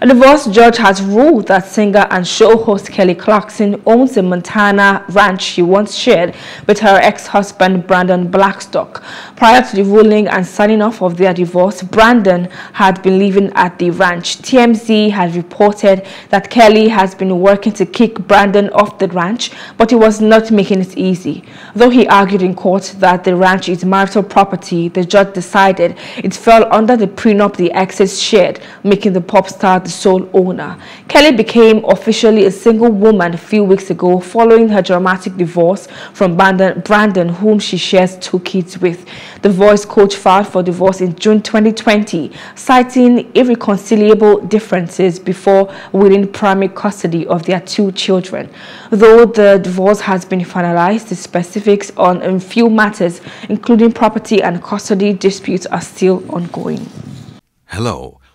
A divorce judge has ruled that singer and show host Kelly Clarkson owns the Montana ranch she once shared with her ex-husband Brandon Blackstock. Prior to the ruling and signing off of their divorce, Brandon had been living at the ranch. TMZ has reported that Kelly has been working to kick Brandon off the ranch, but he was not making it easy. Though he argued in court that the ranch is marital property, the judge decided it fell under the prenup the exes shared, making the pop star the sole owner. Kelly became officially a single woman a few weeks ago following her dramatic divorce from Brandon, whom she shares two kids with. The voice coach filed for divorce in June 2020, citing irreconcilable differences before winning primary custody of their two children. Though the divorce has been finalized, the specifics on a few matters, including property and custody disputes, are still ongoing. Hello.